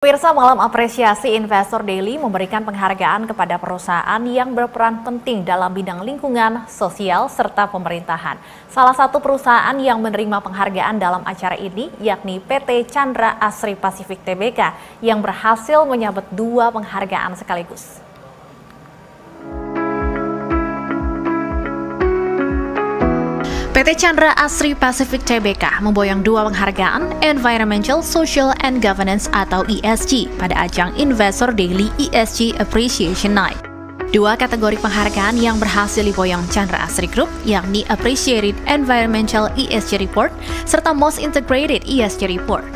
Pemirsa Malam Apresiasi Investor Daily memberikan penghargaan kepada perusahaan yang berperan penting dalam bidang lingkungan, sosial, serta pemerintahan. Salah satu perusahaan yang menerima penghargaan dalam acara ini yakni PT Chandra Asri Pasifik Tbk yang berhasil menyabet dua penghargaan sekaligus. PT Chandra Asri Pacific Tbk memboyong dua penghargaan Environmental, Social, and Governance atau ESG pada ajang Investor Daily ESG Appreciation Night. Dua kategori penghargaan yang berhasil diboyong Chandra Asri Group yakni Appreciated Environmental ESG Report serta Most Integrated ESG Report.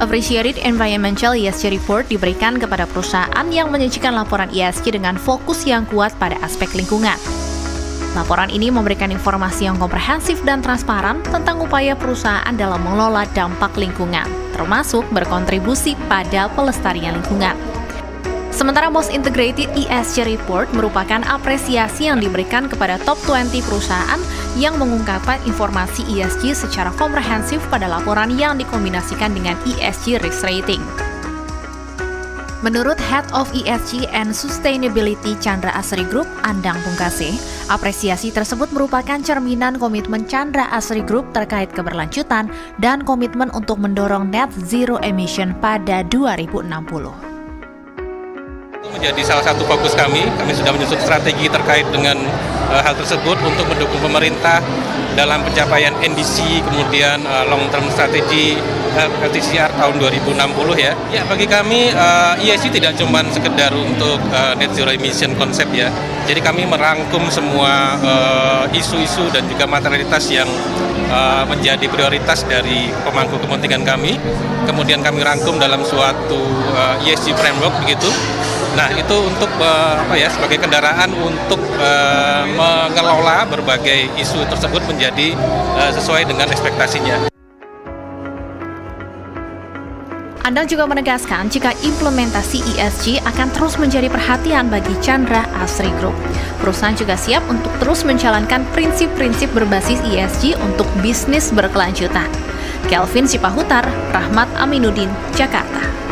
Appreciated Environmental ESG Report diberikan kepada perusahaan yang menyajikan laporan ESG dengan fokus yang kuat pada aspek lingkungan. Laporan ini memberikan informasi yang komprehensif dan transparan tentang upaya perusahaan dalam mengelola dampak lingkungan, termasuk berkontribusi pada pelestarian lingkungan. Sementara Most Integrated ESG Report merupakan apresiasi yang diberikan kepada top 20 perusahaan yang mengungkapkan informasi ESG secara komprehensif pada laporan yang dikombinasikan dengan ESG Risk Rating. Menurut Head of ESG and Sustainability Chandra Asri Group, Andang Pungkase, apresiasi tersebut merupakan cerminan komitmen Chandra Asri Group terkait keberlanjutan dan komitmen untuk mendorong net zero emission pada 2060 menjadi salah satu fokus kami. Kami sudah menyusun strategi terkait dengan uh, hal tersebut untuk mendukung pemerintah dalam pencapaian NDC, kemudian uh, long term strategi LTCR tahun 2060 ya. Ya bagi kami uh, eh, ESG tidak cuma sekedar untuk uh, net zero emission konsep ya. Jadi kami merangkum semua eh, isu-isu uh, dan juga materialitas yang uh, menjadi prioritas dari pemangku kepentingan kami. Kemudian kami rangkum dalam suatu uh, ESG framework begitu. Nah itu untuk uh, apa ya sebagai kendaraan untuk uh, mengelola berbagai isu tersebut menjadi uh, sesuai dengan ekspektasinya. Andang juga menegaskan jika implementasi ESG akan terus menjadi perhatian bagi Chandra Asri Group. Perusahaan juga siap untuk terus menjalankan prinsip-prinsip berbasis ESG untuk bisnis berkelanjutan. Kelvin Sipahutar, Rahmat Aminuddin, Jakarta.